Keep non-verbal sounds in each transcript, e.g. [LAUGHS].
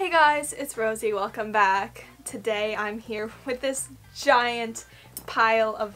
Hey guys, it's Rosie. Welcome back. Today I'm here with this giant pile of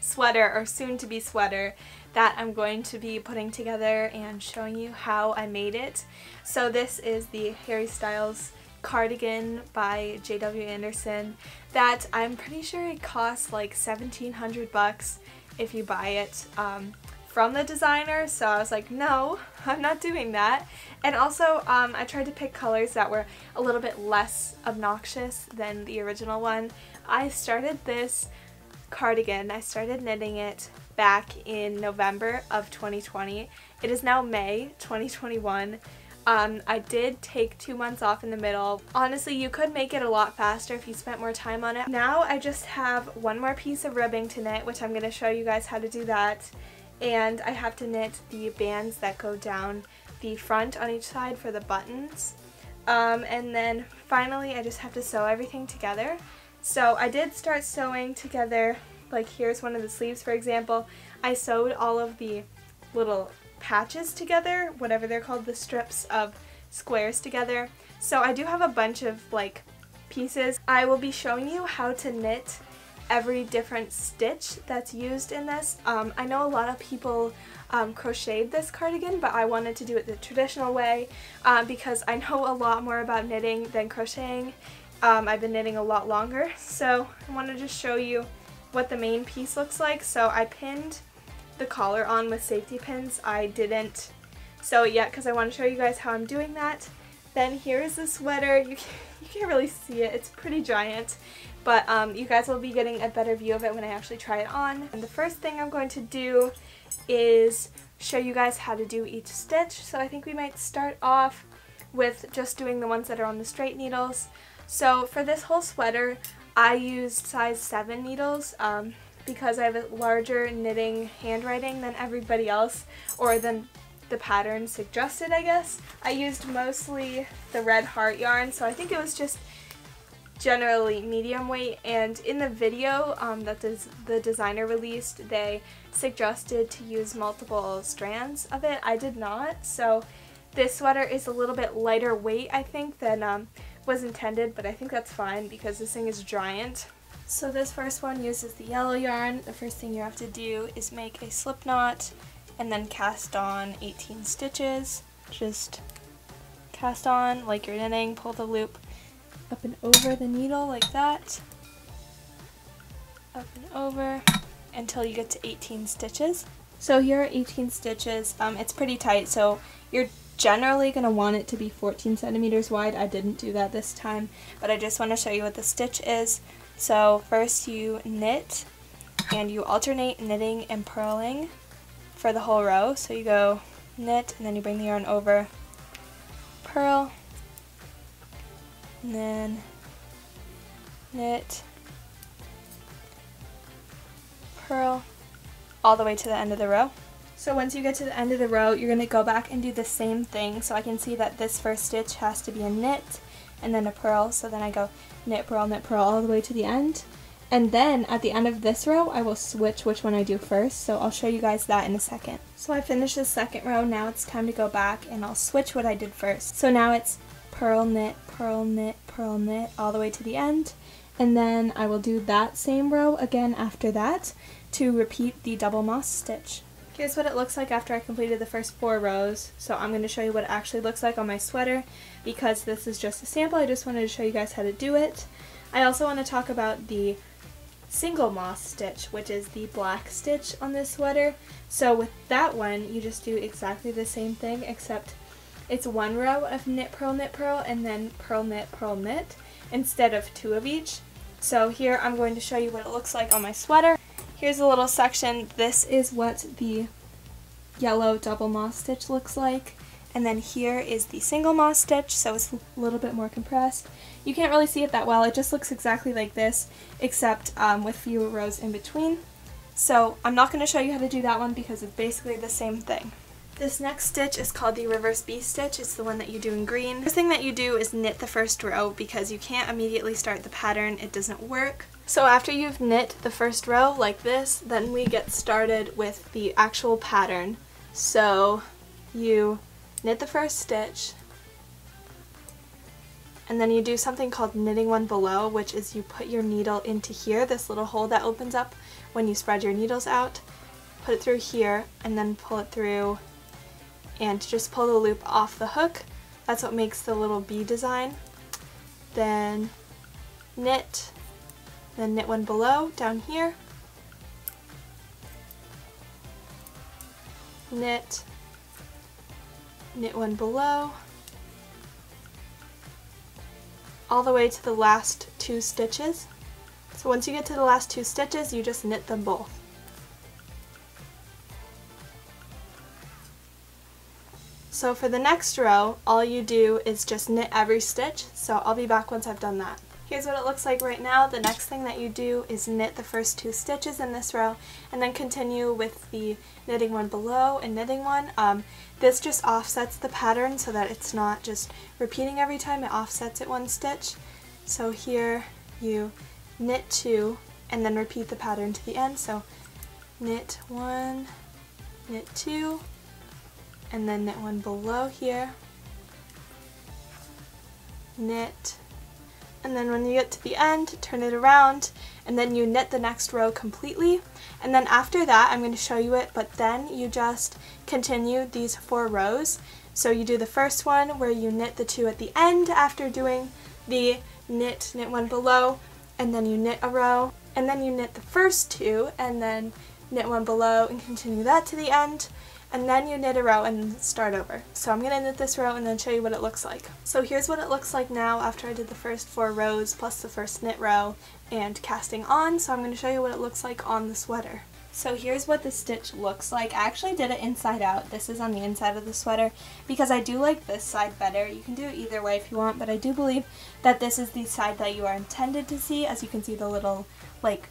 sweater or soon to be sweater that I'm going to be putting together and showing you how I made it. So this is the Harry Styles cardigan by JW Anderson that I'm pretty sure it costs like 1700 bucks if you buy it. Um, from the designer, so I was like, no, I'm not doing that. And also, um, I tried to pick colors that were a little bit less obnoxious than the original one. I started this cardigan, I started knitting it back in November of 2020. It is now May 2021. Um, I did take two months off in the middle. Honestly, you could make it a lot faster if you spent more time on it. Now I just have one more piece of ribbing to knit, which I'm going to show you guys how to do that and I have to knit the bands that go down the front on each side for the buttons. Um, and then finally I just have to sew everything together. So I did start sewing together, like here's one of the sleeves for example. I sewed all of the little patches together, whatever they're called, the strips of squares together. So I do have a bunch of like pieces. I will be showing you how to knit every different stitch that's used in this. Um, I know a lot of people um, crocheted this cardigan, but I wanted to do it the traditional way um, because I know a lot more about knitting than crocheting. Um, I've been knitting a lot longer, so I want to show you what the main piece looks like. So I pinned the collar on with safety pins. I didn't sew it yet because I want to show you guys how I'm doing that. Then here is the sweater. You, you [LAUGHS] can't really see it. It's pretty giant. But um, you guys will be getting a better view of it when I actually try it on. And the first thing I'm going to do is show you guys how to do each stitch. So I think we might start off with just doing the ones that are on the straight needles. So for this whole sweater, I used size 7 needles um, because I have a larger knitting handwriting than everybody else, or than the pattern suggested, I guess. I used mostly the red heart yarn, so I think it was just generally medium weight and in the video um, that the designer released they suggested to use multiple strands of it. I did not so this sweater is a little bit lighter weight I think than um, was intended but I think that's fine because this thing is giant. So this first one uses the yellow yarn. The first thing you have to do is make a slip knot and then cast on 18 stitches. Just cast on like you're knitting, pull the loop up and over the needle like that, up and over until you get to 18 stitches. So here are 18 stitches. Um, it's pretty tight, so you're generally going to want it to be 14 centimeters wide. I didn't do that this time, but I just want to show you what the stitch is. So first you knit, and you alternate knitting and purling for the whole row. So you go knit, and then you bring the yarn over, purl, and then knit, purl, all the way to the end of the row. So once you get to the end of the row, you're going to go back and do the same thing. So I can see that this first stitch has to be a knit and then a purl. So then I go knit, purl, knit, purl all the way to the end. And then at the end of this row, I will switch which one I do first. So I'll show you guys that in a second. So I finished the second row. Now it's time to go back and I'll switch what I did first. So now it's purl, knit, purl, knit, purl, knit all the way to the end. And then I will do that same row again after that to repeat the double moss stitch. Here's what it looks like after I completed the first four rows. So I'm going to show you what it actually looks like on my sweater because this is just a sample. I just wanted to show you guys how to do it. I also want to talk about the single moss stitch, which is the black stitch on this sweater. So with that one, you just do exactly the same thing except it's one row of knit, purl, knit, purl, and then purl, knit, purl, knit, instead of two of each. So here I'm going to show you what it looks like on my sweater. Here's a little section. This is what the yellow double moss stitch looks like. And then here is the single moss stitch, so it's a little bit more compressed. You can't really see it that well, it just looks exactly like this, except um, with fewer rows in between. So I'm not going to show you how to do that one because it's basically the same thing. This next stitch is called the reverse bee stitch. It's the one that you do in green. First thing that you do is knit the first row because you can't immediately start the pattern. It doesn't work. So after you've knit the first row like this, then we get started with the actual pattern. So you knit the first stitch, and then you do something called knitting one below, which is you put your needle into here, this little hole that opens up when you spread your needles out. Put it through here, and then pull it through, and just pull the loop off the hook. That's what makes the little bee design. Then knit, then knit one below down here, knit, knit one below, all the way to the last two stitches. So once you get to the last two stitches, you just knit them both. So for the next row, all you do is just knit every stitch, so I'll be back once I've done that. Here's what it looks like right now. The next thing that you do is knit the first two stitches in this row and then continue with the knitting one below and knitting one. Um, this just offsets the pattern so that it's not just repeating every time, it offsets it one stitch. So here you knit two and then repeat the pattern to the end. So knit one, knit two, and then knit one below here, knit and then when you get to the end, turn it around, and then you knit the next row completely. And then after that, I'm going to show you it, but then you just continue these four rows. So you do the first one where you knit the two at the end after doing the knit, knit one below, and then you knit a row, and then you knit the first two, and then knit one below, and continue that to the end and then you knit a row and start over. So I'm going to knit this row and then show you what it looks like. So here's what it looks like now after I did the first four rows plus the first knit row and casting on. So I'm going to show you what it looks like on the sweater. So here's what the stitch looks like. I actually did it inside out. This is on the inside of the sweater because I do like this side better. You can do it either way if you want, but I do believe that this is the side that you are intended to see. As you can see the little like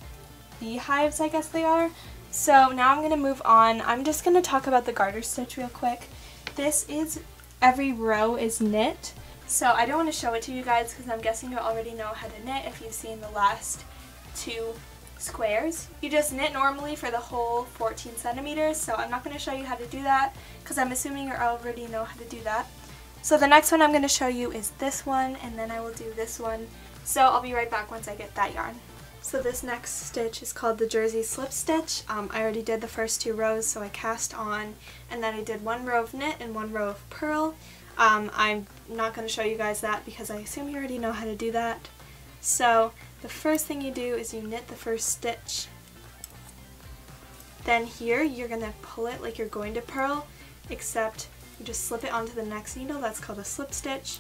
beehives I guess they are. So now I'm going to move on. I'm just going to talk about the garter stitch real quick. This is, every row is knit. So I don't want to show it to you guys because I'm guessing you already know how to knit if you've seen the last two squares. You just knit normally for the whole 14 centimeters, so I'm not going to show you how to do that because I'm assuming you already know how to do that. So the next one I'm going to show you is this one, and then I will do this one. So I'll be right back once I get that yarn. So this next stitch is called the jersey slip stitch. Um, I already did the first two rows so I cast on and then I did one row of knit and one row of purl. Um, I'm not going to show you guys that because I assume you already know how to do that. So the first thing you do is you knit the first stitch. Then here you're going to pull it like you're going to purl except you just slip it onto the next needle, that's called a slip stitch.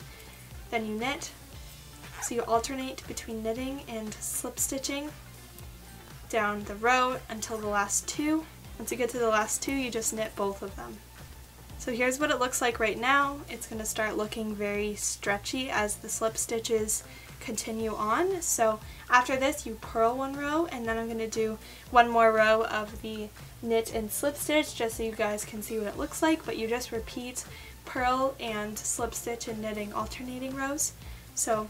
Then you knit so you alternate between knitting and slip stitching down the row until the last two. Once you get to the last two, you just knit both of them. So here's what it looks like right now. It's going to start looking very stretchy as the slip stitches continue on. So after this, you purl one row, and then I'm going to do one more row of the knit and slip stitch just so you guys can see what it looks like, but you just repeat purl and slip stitch and knitting alternating rows. So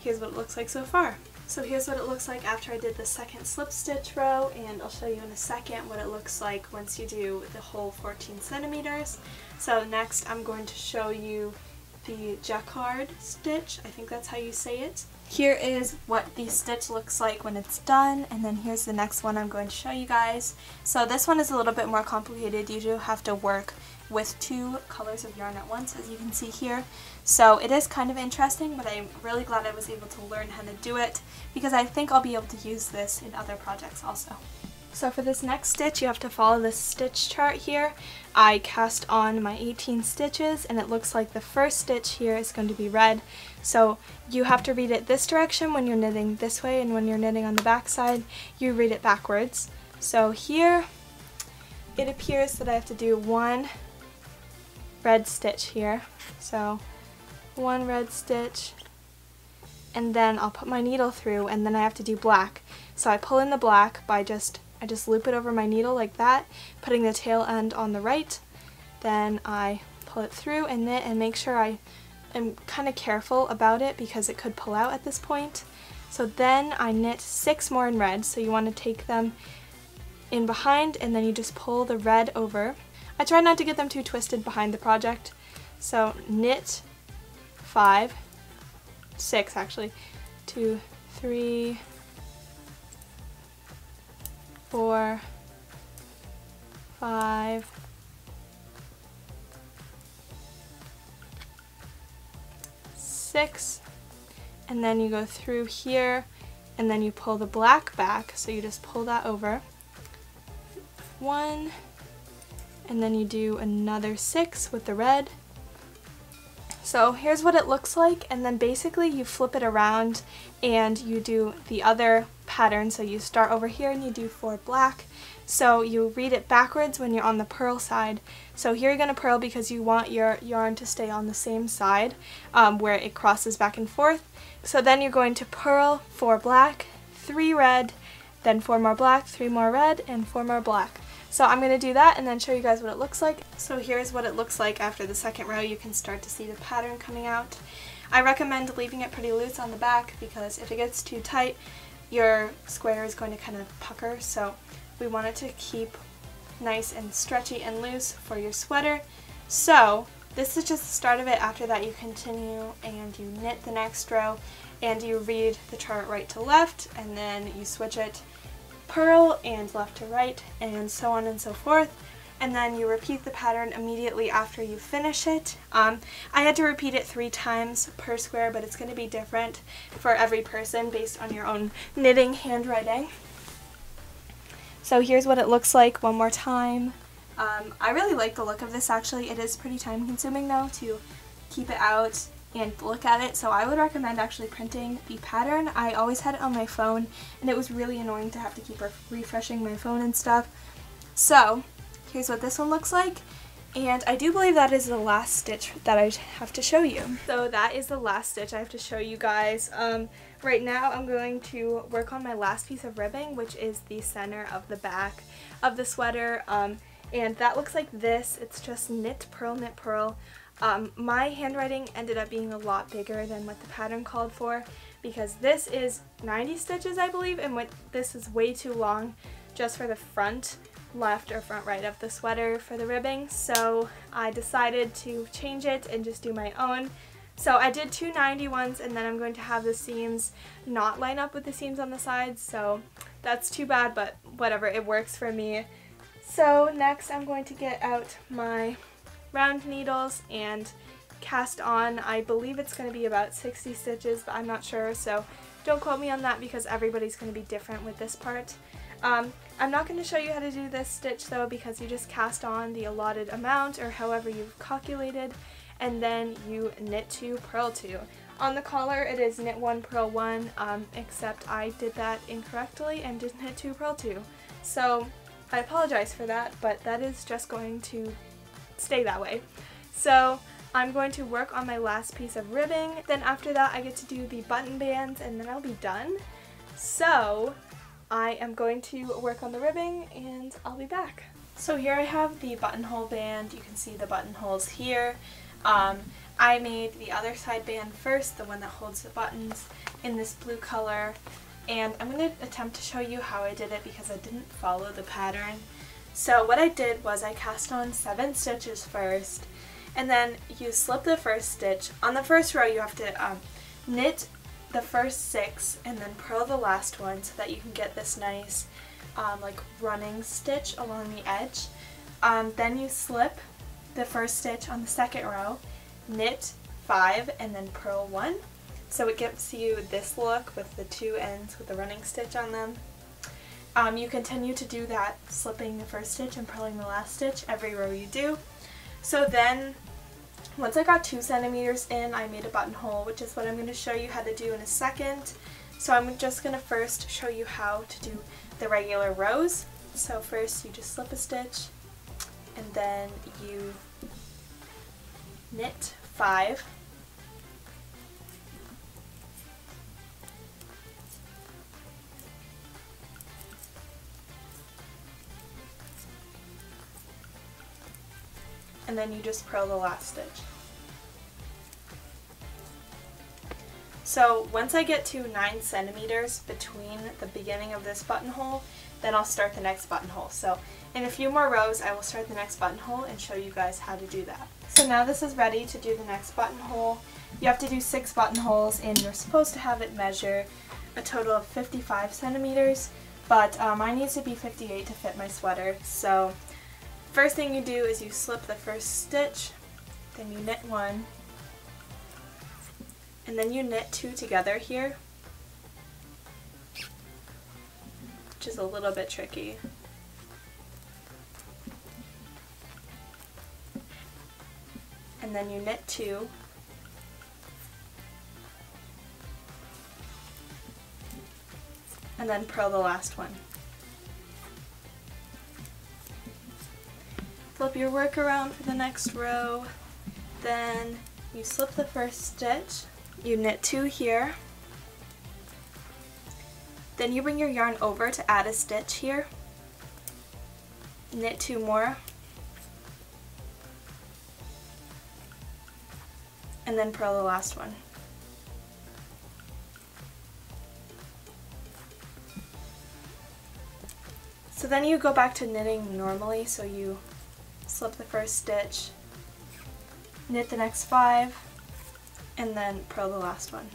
here's what it looks like so far. So here's what it looks like after I did the second slip stitch row and I'll show you in a second what it looks like once you do the whole 14 centimeters. So next I'm going to show you the jacquard stitch, I think that's how you say it. Here is what the stitch looks like when it's done and then here's the next one I'm going to show you guys. So this one is a little bit more complicated, you do have to work with two colors of yarn at once as you can see here. So it is kind of interesting but I'm really glad I was able to learn how to do it because I think I'll be able to use this in other projects also. So for this next stitch you have to follow this stitch chart here. I cast on my 18 stitches and it looks like the first stitch here is going to be red. So you have to read it this direction when you're knitting this way and when you're knitting on the back side you read it backwards. So here it appears that I have to do one red stitch here. So one red stitch and then I'll put my needle through and then I have to do black. So I pull in the black by just, I just loop it over my needle like that, putting the tail end on the right. Then I pull it through and knit and make sure I am kind of careful about it because it could pull out at this point. So then I knit six more in red, so you want to take them in behind and then you just pull the red over I try not to get them too twisted behind the project. So knit five, six actually. Two, three, four, five, six, and then you go through here and then you pull the black back so you just pull that over one and then you do another six with the red. So here's what it looks like and then basically you flip it around and you do the other pattern. So you start over here and you do four black. So you read it backwards when you're on the purl side. So here you're going to purl because you want your yarn to stay on the same side um, where it crosses back and forth. So then you're going to purl four black, three red, then four more black, three more red, and four more black. So I'm going to do that and then show you guys what it looks like. So here's what it looks like after the second row. You can start to see the pattern coming out. I recommend leaving it pretty loose on the back because if it gets too tight, your square is going to kind of pucker. So we want it to keep nice and stretchy and loose for your sweater. So this is just the start of it. After that you continue and you knit the next row and you read the chart right to left and then you switch it purl and left to right and so on and so forth and then you repeat the pattern immediately after you finish it. Um, I had to repeat it three times per square but it's going to be different for every person based on your own knitting handwriting. So here's what it looks like one more time. Um, I really like the look of this actually. It is pretty time consuming though to keep it out and look at it so I would recommend actually printing the pattern. I always had it on my phone and it was really annoying to have to keep re refreshing my phone and stuff. So here's what this one looks like and I do believe that is the last stitch that I have to show you. So that is the last stitch I have to show you guys. Um, right now I'm going to work on my last piece of ribbing which is the center of the back of the sweater. Um, and that looks like this. It's just knit, purl, knit, purl. Um, my handwriting ended up being a lot bigger than what the pattern called for because this is 90 stitches I believe and what this is way too long just for the front left or front right of the sweater for the ribbing so I decided to change it and just do my own. So I did two 90 ones and then I'm going to have the seams not line up with the seams on the sides so that's too bad but whatever it works for me. So next I'm going to get out my round needles and cast on. I believe it's going to be about 60 stitches, but I'm not sure, so don't quote me on that because everybody's going to be different with this part. Um, I'm not going to show you how to do this stitch though because you just cast on the allotted amount or however you've calculated and then you knit 2, purl 2. On the collar it is knit 1, purl 1, um, except I did that incorrectly and did knit 2, purl 2. So I apologize for that, but that is just going to stay that way. So I'm going to work on my last piece of ribbing. Then after that I get to do the button bands and then I'll be done. So I am going to work on the ribbing and I'll be back. So here I have the buttonhole band. You can see the buttonholes here. Um, I made the other side band first, the one that holds the buttons, in this blue color and I'm going to attempt to show you how I did it because I didn't follow the pattern. So what I did was I cast on seven stitches first and then you slip the first stitch. On the first row you have to um, knit the first six and then purl the last one so that you can get this nice um, like running stitch along the edge. Um, then you slip the first stitch on the second row, knit five and then purl one so it gives you this look with the two ends with the running stitch on them. Um, you continue to do that, slipping the first stitch and purling the last stitch every row you do. So then, once I got two centimeters in, I made a buttonhole, which is what I'm going to show you how to do in a second. So I'm just going to first show you how to do the regular rows. So first you just slip a stitch, and then you knit five and then you just purl the last stitch. So once I get to 9 centimeters between the beginning of this buttonhole, then I'll start the next buttonhole. So in a few more rows I will start the next buttonhole and show you guys how to do that. So now this is ready to do the next buttonhole. You have to do six buttonholes and you're supposed to have it measure a total of 55 centimeters, but um, mine needs to be 58 to fit my sweater. So first thing you do is you slip the first stitch, then you knit one, and then you knit two together here, which is a little bit tricky. And then you knit two, and then purl the last one. Your work around for the next row, then you slip the first stitch, you knit two here, then you bring your yarn over to add a stitch here, knit two more, and then purl the last one. So then you go back to knitting normally, so you slip the first stitch, knit the next five, and then purl the last one.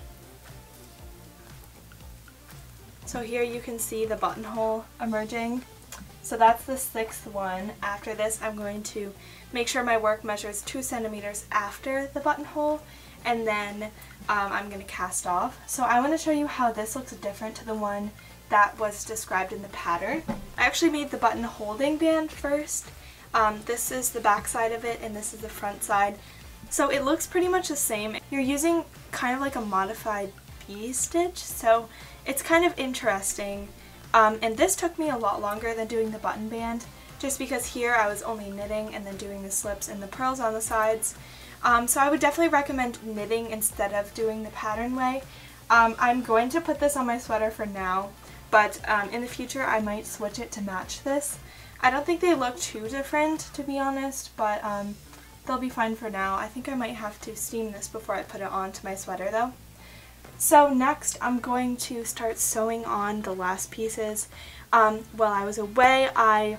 So here you can see the buttonhole emerging. So that's the sixth one. After this I'm going to make sure my work measures two centimeters after the buttonhole and then um, I'm going to cast off. So I want to show you how this looks different to the one that was described in the pattern. I actually made the button holding band first. Um, this is the back side of it and this is the front side. So it looks pretty much the same. You're using kind of like a modified bee stitch, so it's kind of interesting. Um, and this took me a lot longer than doing the button band, just because here I was only knitting and then doing the slips and the purls on the sides. Um, so I would definitely recommend knitting instead of doing the pattern way. Um, I'm going to put this on my sweater for now, but um, in the future I might switch it to match this. I don't think they look too different to be honest, but um, they'll be fine for now. I think I might have to steam this before I put it onto my sweater though. So next I'm going to start sewing on the last pieces. Um, while I was away I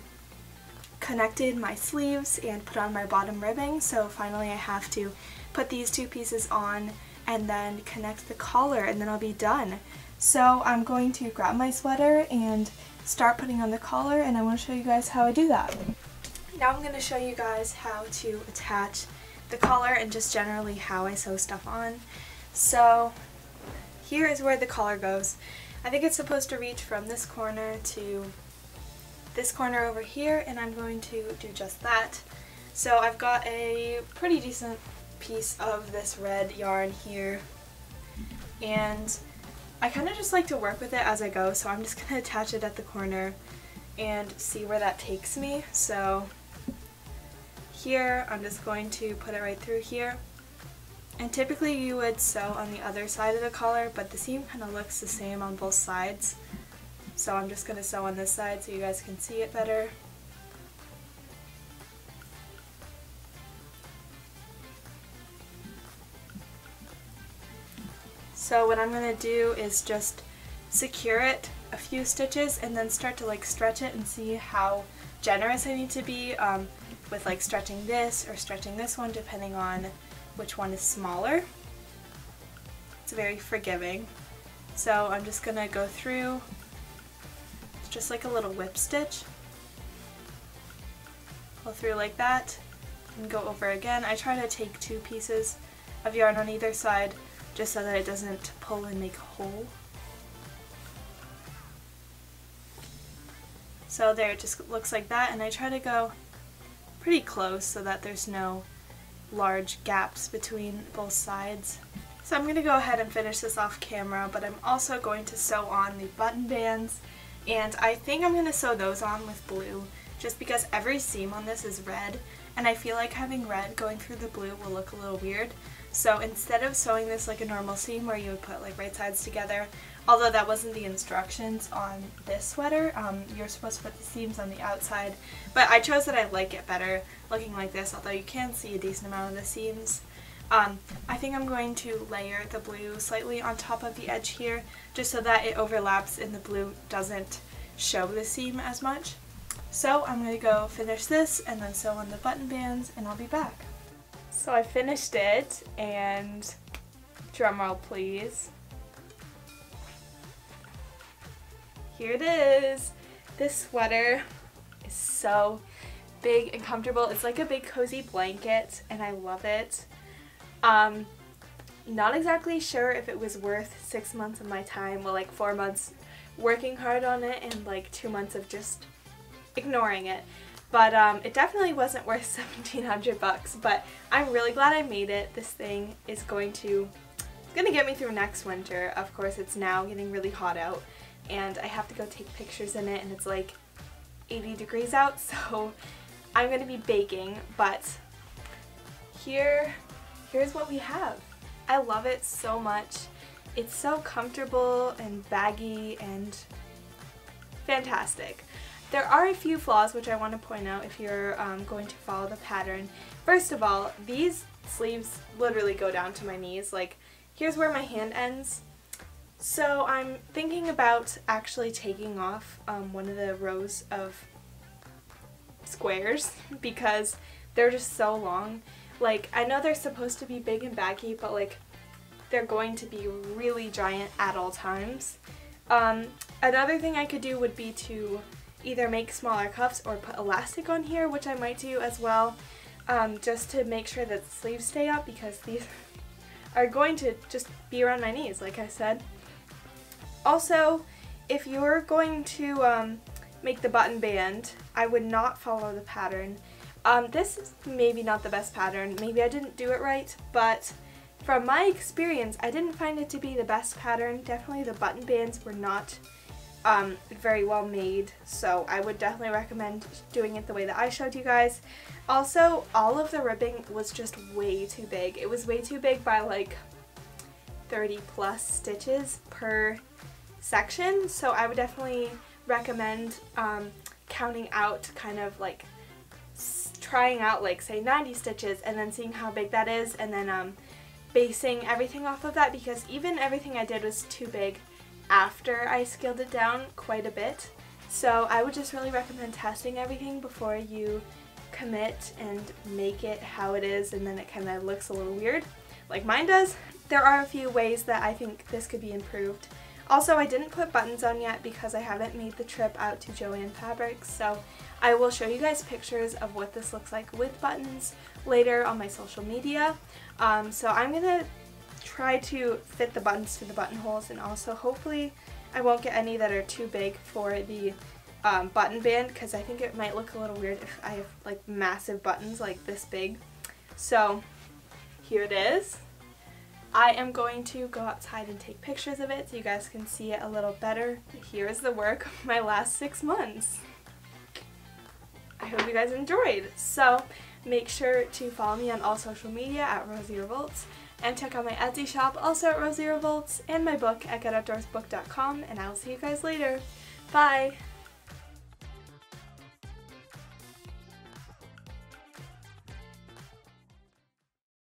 connected my sleeves and put on my bottom ribbing so finally I have to put these two pieces on and then connect the collar and then I'll be done. So I'm going to grab my sweater and start putting on the collar and I want to show you guys how I do that. Now I'm going to show you guys how to attach the collar and just generally how I sew stuff on. So here is where the collar goes. I think it's supposed to reach from this corner to this corner over here and I'm going to do just that. So I've got a pretty decent piece of this red yarn here and I kind of just like to work with it as I go, so I'm just going to attach it at the corner and see where that takes me. So here, I'm just going to put it right through here. And typically you would sew on the other side of the collar, but the seam kind of looks the same on both sides. So I'm just going to sew on this side so you guys can see it better. So what I'm going to do is just secure it a few stitches and then start to like stretch it and see how generous I need to be um, with like stretching this or stretching this one depending on which one is smaller. It's very forgiving. So I'm just going to go through just like a little whip stitch. Pull through like that and go over again. I try to take two pieces of yarn on either side just so that it doesn't pull and make a hole. So there it just looks like that and I try to go pretty close so that there's no large gaps between both sides. So I'm going to go ahead and finish this off camera but I'm also going to sew on the button bands and I think I'm going to sew those on with blue just because every seam on this is red and I feel like having red going through the blue will look a little weird so instead of sewing this like a normal seam where you would put like right sides together, although that wasn't the instructions on this sweater, um, you're supposed to put the seams on the outside, but I chose that I like it better looking like this, although you can see a decent amount of the seams. Um, I think I'm going to layer the blue slightly on top of the edge here, just so that it overlaps and the blue doesn't show the seam as much. So I'm going to go finish this and then sew on the button bands and I'll be back. So I finished it and drumroll please. Here it is. This sweater is so big and comfortable. It's like a big cozy blanket and I love it. Um, not exactly sure if it was worth six months of my time, well like four months working hard on it and like two months of just ignoring it. But um, it definitely wasn't worth [LAUGHS] 1700 bucks, but I'm really glad I made it. This thing is going to, it's going to get me through next winter. Of course, it's now getting really hot out, and I have to go take pictures in it, and it's like 80 degrees out, [LAUGHS] so I'm going to be baking, but here, here's what we have. I love it so much. It's so comfortable and baggy and fantastic. There are a few flaws which I want to point out if you're um, going to follow the pattern. First of all, these sleeves literally go down to my knees. Like, here's where my hand ends. So I'm thinking about actually taking off um, one of the rows of squares [LAUGHS] because they're just so long. Like, I know they're supposed to be big and baggy, but like, they're going to be really giant at all times. Um, another thing I could do would be to either make smaller cuffs or put elastic on here, which I might do as well, um, just to make sure that the sleeves stay up because these [LAUGHS] are going to just be around my knees, like I said. Also, if you're going to um, make the button band, I would not follow the pattern. Um, this is maybe not the best pattern, maybe I didn't do it right, but from my experience, I didn't find it to be the best pattern. Definitely the button bands were not um, very well made, so I would definitely recommend doing it the way that I showed you guys. Also, all of the ribbing was just way too big. It was way too big by like 30 plus stitches per section, so I would definitely recommend um, counting out kind of like trying out like say 90 stitches and then seeing how big that is and then um, basing everything off of that because even everything I did was too big after I scaled it down quite a bit. So I would just really recommend testing everything before you commit and make it how it is and then it kind of looks a little weird like mine does. There are a few ways that I think this could be improved. Also, I didn't put buttons on yet because I haven't made the trip out to Joann Fabrics, so I will show you guys pictures of what this looks like with buttons later on my social media. Um, so I'm going to try to fit the buttons to the buttonholes and also hopefully I won't get any that are too big for the um, button band because I think it might look a little weird if I have like massive buttons like this big. So here it is. I am going to go outside and take pictures of it so you guys can see it a little better. Here is the work of my last six months. I hope you guys enjoyed. So make sure to follow me on all social media at Rosie Revolts and check out my Etsy shop also at Rosie Revolts and my book at GetOutdoorsBook.com and I will see you guys later. Bye!